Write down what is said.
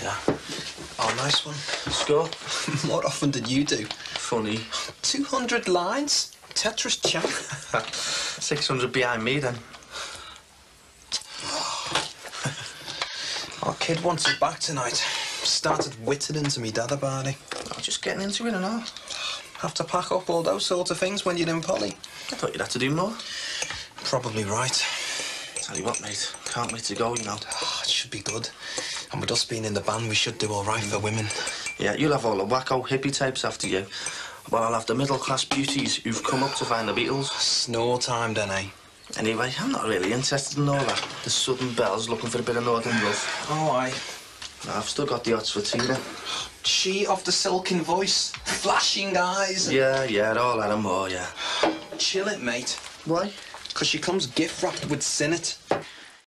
Yeah. Oh, nice one. Score? what often did you do? Funny. 200 lines? Tetris champ? 600 behind me then. Our kid wants it back tonight. Started whittling to me dad about it. Was just getting into it and all. Have to pack up all those sort of things when you're in poly. I thought you'd have to do more. Probably right. Tell you what, mate. Can't wait to go, you know. Oh, it should be good. And with us being in the band, we should do all right for women. Yeah, you'll have all the wacko hippie types after you. Well, I'll have the middle class beauties who've come up to find the Beatles. Snow time, then, eh? Anyway, I'm not really interested in all that. The Southern Belles looking for a bit of Northern love. Oh, aye. I've still got the odds for Tina. She of the silken voice, flashing eyes. Yeah, yeah, all that and more, yeah. Chill it, mate. Why? Because she comes gift wrapped with Sinnet.